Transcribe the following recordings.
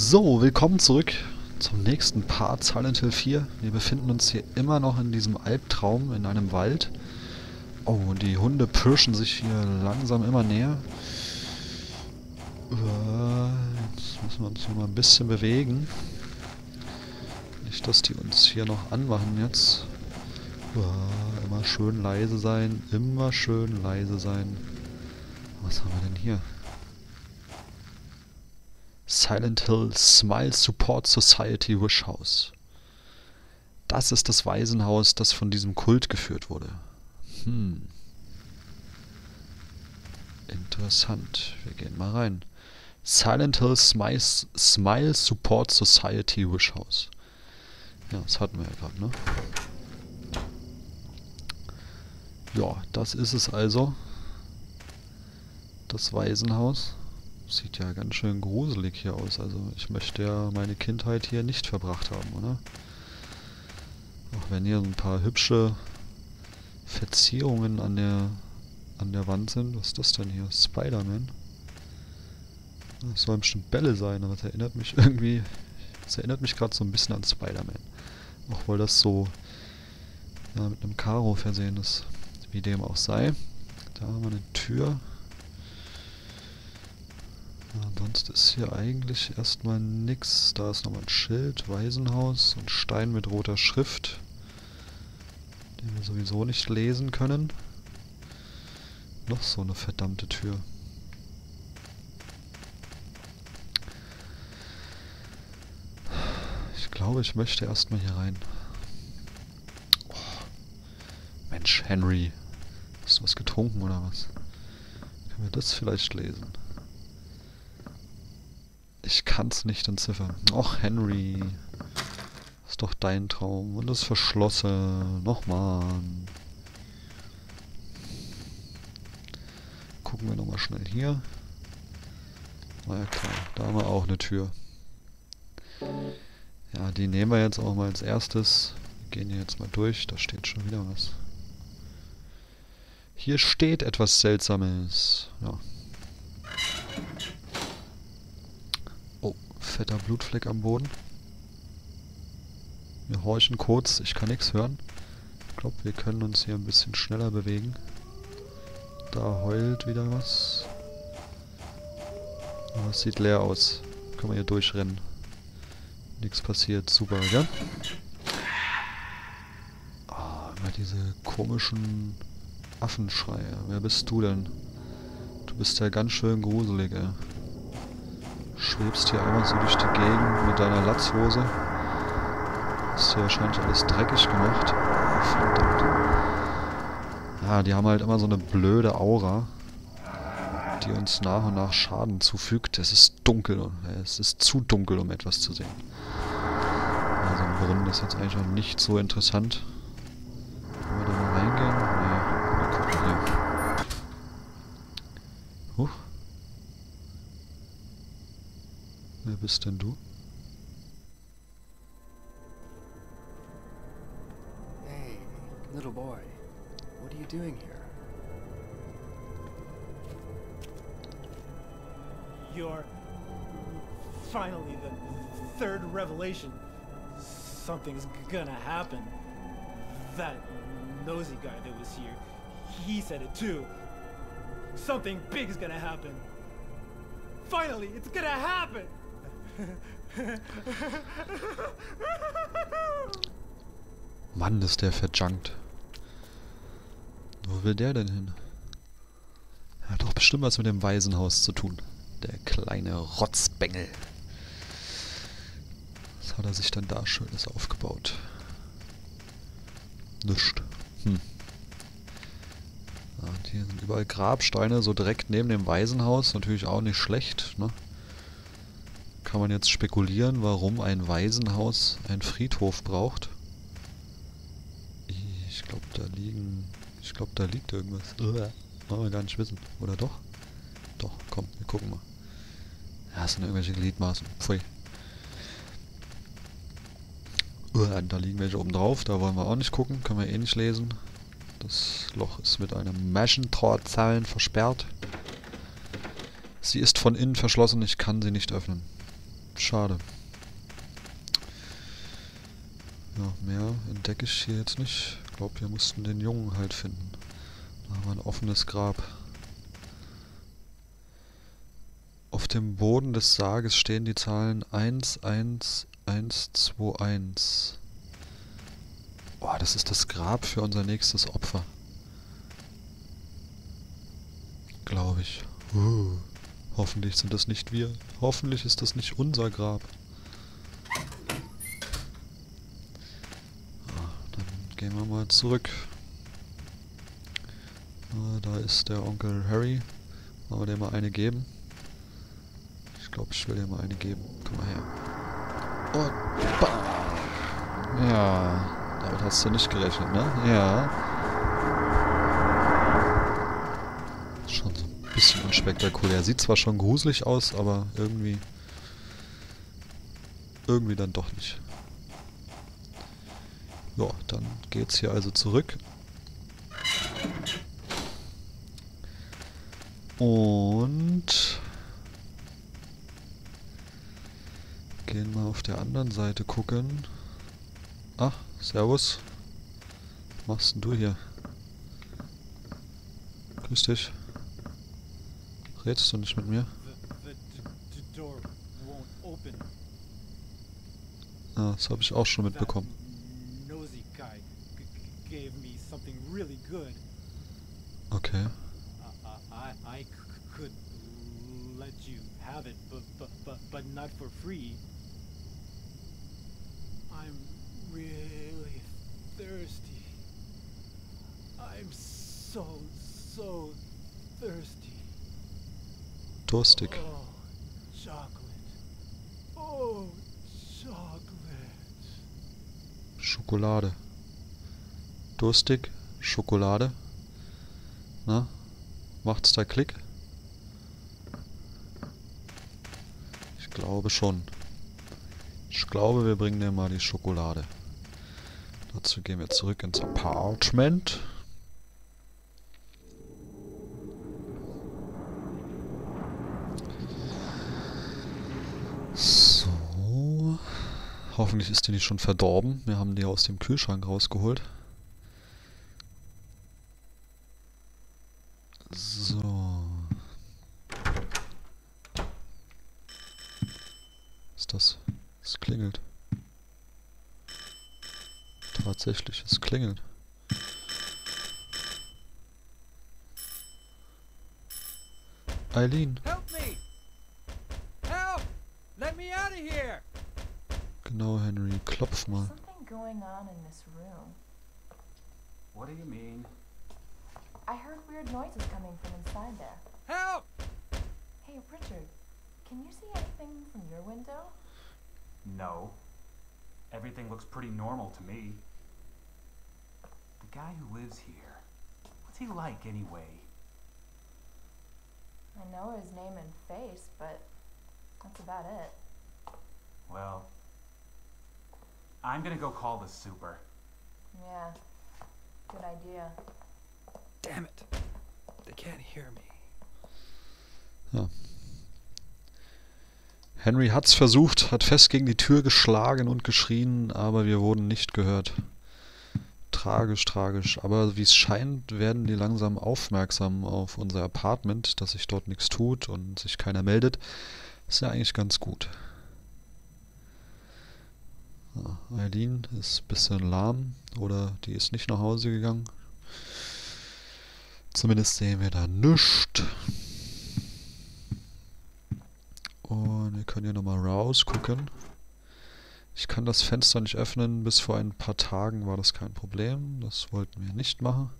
So, willkommen zurück zum nächsten Part Silent Hill 4. Wir befinden uns hier immer noch in diesem Albtraum in einem Wald. Oh, die Hunde pirschen sich hier langsam immer näher. Äh, Jetzt müssen wir uns noch mal ein bisschen bewegen. Nicht, dass die uns hier noch anmachen jetzt. Äh, Immer schön leise sein, immer schön leise sein. Was haben wir denn hier? Silent Hill Smile Support Society Wish House. Das ist das Waisenhaus, das von diesem Kult geführt wurde. Hm. Interessant. Wir gehen mal rein. Silent Hill Smile, Smile Support Society Wish House. Ja, das hatten wir ja gerade, ne? Ja, das ist es also. Das Waisenhaus. Sieht ja ganz schön gruselig hier aus. Also ich möchte ja meine Kindheit hier nicht verbracht haben, oder? Auch wenn hier ein paar hübsche Verzierungen an der an der Wand sind. Was ist das denn hier? Spider-Man? Das sollen bestimmt Bälle sein, aber das erinnert mich irgendwie... Das erinnert mich gerade so ein bisschen an Spider-Man. Auch weil das so ja, mit einem Karo versehen ist. Wie dem auch sei. Da haben wir eine Tür. Ja, sonst ist hier eigentlich erstmal nix. Da ist nochmal ein Schild, Waisenhaus und Stein mit roter Schrift, den wir sowieso nicht lesen können. Noch so eine verdammte Tür. Ich glaube, ich möchte erstmal hier rein. Oh. Mensch, Henry. Hast du was getrunken oder was? Können wir das vielleicht lesen? Ich kann's nicht entziffern. Och, Henry. Ist doch dein Traum. Und ist verschlossen. Nochmal. Gucken wir nochmal schnell hier. Na ja, klar. Da haben wir auch eine Tür. Ja, die nehmen wir jetzt auch mal als erstes. Wir gehen hier jetzt mal durch. Da steht schon wieder was. Hier steht etwas Seltsames. Ja. Oh, fetter Blutfleck am Boden. Wir horchen kurz. Ich kann nichts hören. Ich glaube, wir können uns hier ein bisschen schneller bewegen. Da heult wieder was. Aber es sieht leer aus. Können wir hier durchrennen. Nichts passiert. Super, gell? Ah, immer diese komischen Affenschreie. Wer bist du denn? Du bist ja ganz schön gruselig, ey. Schwebst hier einmal so durch die Gegend mit deiner Latzhose. Ist hier wahrscheinlich alles dreckig gemacht. Verdammt. Ja, die haben halt immer so eine blöde Aura, die uns nach und nach Schaden zufügt. Es ist dunkel. Es ist zu dunkel, um etwas zu sehen. Also im Brunnen ist jetzt eigentlich auch nicht so interessant. Bist denn du? Hey, little boy, what are you doing here? You're finally the third revelation. Something's gonna happen. That nosy guy that was here, he said it too. Something big's gonna happen. Finally, it's gonna happen. Mann, ist der verjunkt. Wo will der denn hin? Hat doch bestimmt was mit dem Waisenhaus zu tun. Der kleine Rotzbengel. Was hat er sich denn da Schönes aufgebaut? Nischt. Hm. Ja, hier sind überall Grabsteine, so direkt neben dem Waisenhaus. Natürlich auch nicht schlecht, ne? Kann man jetzt spekulieren, warum ein Waisenhaus einen Friedhof braucht. Ich glaube, da liegen... Ich glaube, da liegt irgendwas. Wollen wir gar nicht wissen. Oder doch? Doch, komm, wir gucken mal. Ja, es sind irgendwelche Gliedmaßen. Pfui. Da liegen welche oben drauf. Da wollen wir auch nicht gucken. Können wir eh nicht lesen. Das Loch ist mit einem Maschentorzahlen versperrt. Sie ist von innen verschlossen. Ich kann sie nicht öffnen. Schade. Ja, mehr entdecke ich hier jetzt nicht. Ich glaube, wir mussten den Jungen halt finden. Da haben wir ein offenes Grab. Auf dem Boden des Sarges stehen die Zahlen 11121. Boah, das ist das Grab für unser nächstes Opfer. Glaube ich. Uh, hoffentlich sind das nicht wir. Hoffentlich ist das nicht unser Grab. Ah, dann gehen wir mal zurück. Ah, da ist der Onkel Harry. Wollen wir dem mal eine geben? Ich glaube, ich will dir mal eine geben. Komm mal her. Und bam. Ja, damit hast du nicht gerechnet, ne? Ja. Unspektakulär. Sieht zwar schon gruselig aus, aber irgendwie... Irgendwie dann doch nicht. Ja, dann geht's hier also zurück. Und... Gehen wir auf der anderen Seite gucken. Ah, servus. Was machst denn du hier? Grüß dich. Redest du nicht mit mir? The, door won't. Ah, das habe ich auch schon mitbekommen. nosy guy gave me something really good. Okay. I, could let you have it, but not for free. I'm really thirsty. I'm so, so thirsty. Durstig. Schokolade. Durstig. Schokolade. Na? Macht's da Klick? Ich glaube schon. Ich glaube, wir bringen dir mal die Schokolade. Dazu gehen wir zurück ins Apartment. So. Hoffentlich ist die nicht schon verdorben. Wir haben die aus dem Kühlschrank rausgeholt. So. Was ist das? Es klingelt. Tatsächlich, es klingelt. Eileen. Genau, Henry. Klopf mal. Something going on in this room. What do you mean? I heard weird noises coming from inside there. Help! Hey, Richard, can you see anything from your window? No. Everything looks pretty normal to me. The guy who lives here, what's he like anyway? I know his name and face, but that's about it. Well, I'm gonna go call the super. Yeah, good idea. Damn it. They can't hear me. Henry hat's versucht, hat fest gegen die Tür geschlagen und geschrien, aber wir wurden nicht gehört. Tragisch, tragisch. Aber wie es scheint, werden die langsam aufmerksam auf unser Apartment, dass sich dort nichts tut und sich keiner meldet. Ist ja eigentlich ganz gut. Eileen ist ein bisschen lahm oder die ist nicht nach Hause gegangen. Zumindest sehen wir da nichts. Und wir können hier nochmal rausgucken. Ich kann das Fenster nicht öffnen. Bis vor ein paar Tagen war das kein Problem. Das wollten wir nicht machen.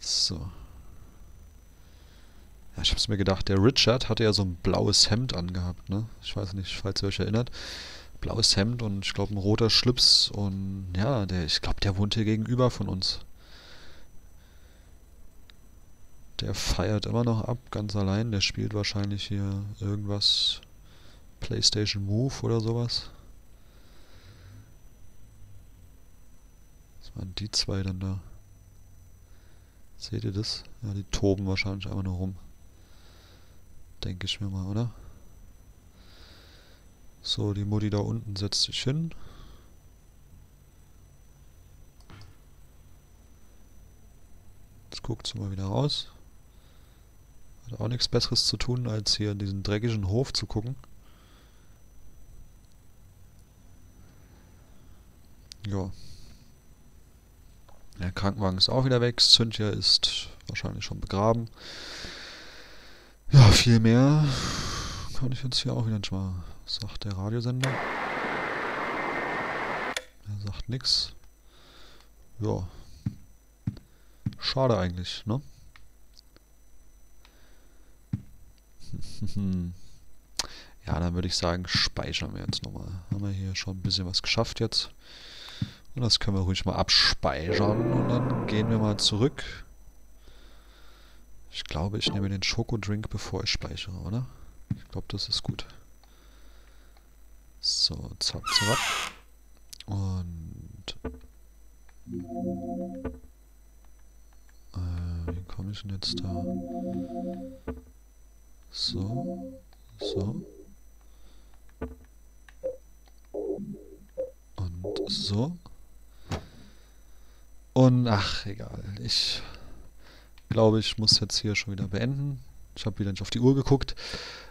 So. Ja, ich hab's mir gedacht, der Richard hatte ja so ein blaues Hemd angehabt, ne? Ich weiß nicht, falls ihr euch erinnert. Blaues Hemd und ich glaube ein roter Schlips und ja, der, ich glaube, der wohnt hier gegenüber von uns. Der feiert immer noch ab, ganz allein. Der spielt wahrscheinlich hier irgendwas. PlayStation Move oder sowas. Was waren die zwei denn da? Seht ihr das? Ja, die toben wahrscheinlich einfach nur rum. Denke ich mir mal, oder? So, die Mutti da unten setzt sich hin. Jetzt guckt sie mal wieder raus. Hat auch nichts Besseres zu tun, als hier in diesen dreckigen Hof zu gucken. Ja. Der Krankenwagen ist auch wieder weg. Cynthia ist wahrscheinlich schon begraben. Ja, viel mehr kann ich jetzt hier auch wieder nicht mal. Sagt der Radiosender? Er sagt nichts. Ja. Schade eigentlich, ne? ja, dann würde ich sagen, speichern wir jetzt nochmal. Haben wir hier schon ein bisschen was geschafft jetzt. Und das können wir ruhig mal abspeichern. Und dann gehen wir mal zurück. Ich glaube, ich nehme den Schokodrink, bevor ich speichere, oder? Ich glaube, das ist gut. So, zack, zack. Und... Äh, wie komme ich denn jetzt da? So, so. Und so. Und ach, egal. Ich glaube, ich muss jetzt hier schon wieder beenden. Ich habe wieder nicht auf die Uhr geguckt.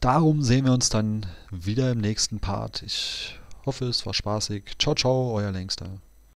Darum sehen wir uns dann wieder im nächsten Part. Ich hoffe, es war spaßig. Ciao, ciao, euer Längster.